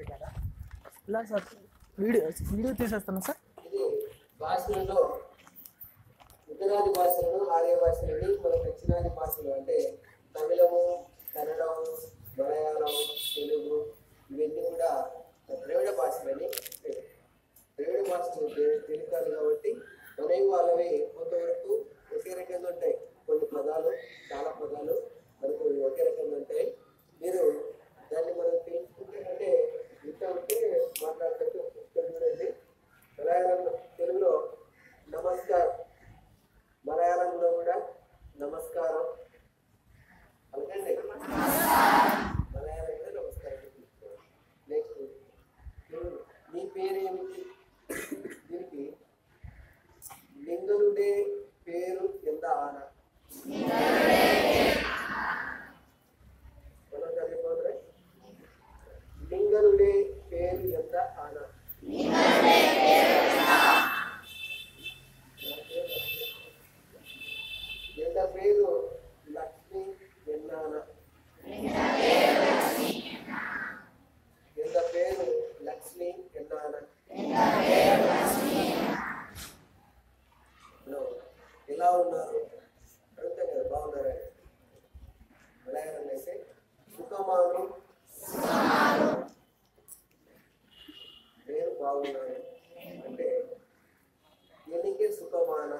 ఇలా sir video video తీసేస్తాను sir. భాషలలో ఉత్తరాది భాషలను ఆర్య భాషలని మన దక్షిణాది భాషలు అంటే తమిళము కన్నడము మలయాళం తెలుగు ఇవన్నీ కూడా ద్రవిడ భాషలని ద్రవిడ భాషలు తెలుగుతారు కాబట్టి మనవి వాళ్ళవి కొంతవరకు ఒకే రకంగా ఉంటాయి. కొన్ని పదాలు చాలా పదాలు పేరేమిటి? దీనికి నిందులుడే ఎలా ఉన్నారు అడుగుతాం కదా బాగున్నారని మలయాళం వేస్తే సుఖమాను నేను బాగున్నాను అంటే ఎనికే సుఖమాన